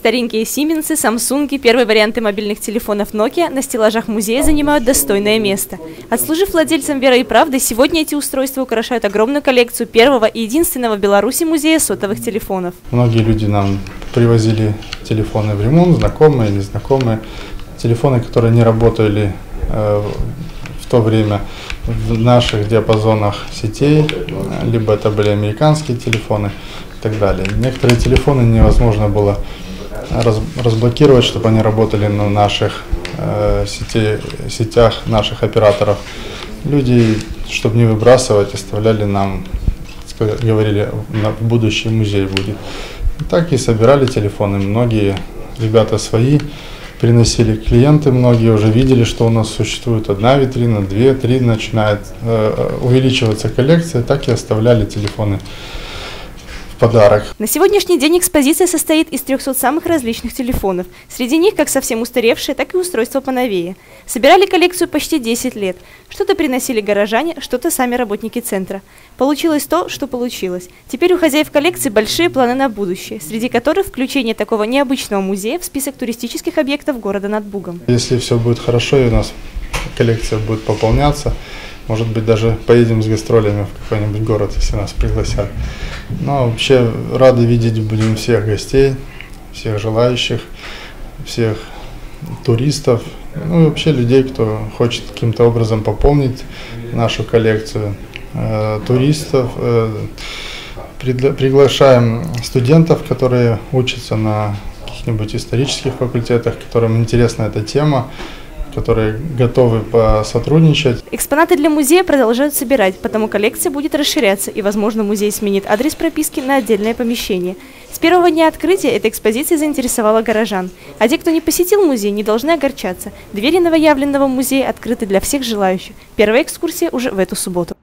Старенькие Сименсы, Самсунги, первые варианты мобильных телефонов Nokia на стеллажах музея занимают достойное место. Отслужив владельцам веры и правды, сегодня эти устройства украшают огромную коллекцию первого и единственного в Беларуси музея сотовых телефонов. Многие люди нам привозили телефоны в ремонт, знакомые, незнакомые. Телефоны, которые не работали э, в то время в наших диапазонах сетей, либо это были американские телефоны и так далее. Некоторые телефоны невозможно было раз, разблокировать, чтобы они работали на наших э, сетей, сетях наших операторов. Люди, чтобы не выбрасывать, оставляли нам, говорили, на будущий музей будет. Так и собирали телефоны. Многие ребята свои приносили клиенты, многие уже видели, что у нас существует одна витрина, две, три, начинает э, увеличиваться коллекция, так и оставляли телефоны подарок. На сегодняшний день экспозиция состоит из 300 самых различных телефонов. Среди них как совсем устаревшие, так и устройства поновее. Собирали коллекцию почти 10 лет. Что-то приносили горожане, что-то сами работники центра. Получилось то, что получилось. Теперь у хозяев коллекции большие планы на будущее, среди которых включение такого необычного музея в список туристических объектов города над Бугом. Если все будет хорошо и у нас коллекция будет пополняться, может быть, даже поедем с гастролями в какой-нибудь город, если нас пригласят. Но вообще рады видеть будем всех гостей, всех желающих, всех туристов, ну и вообще людей, кто хочет каким-то образом пополнить нашу коллекцию. Э, туристов, э, приглашаем студентов, которые учатся на каких-нибудь исторических факультетах, которым интересна эта тема которые готовы посотрудничать. Экспонаты для музея продолжают собирать, потому коллекция будет расширяться и, возможно, музей сменит адрес прописки на отдельное помещение. С первого дня открытия эта экспозиция заинтересовала горожан. А те, кто не посетил музей, не должны огорчаться. Двери новоявленного музея открыты для всех желающих. Первая экскурсия уже в эту субботу.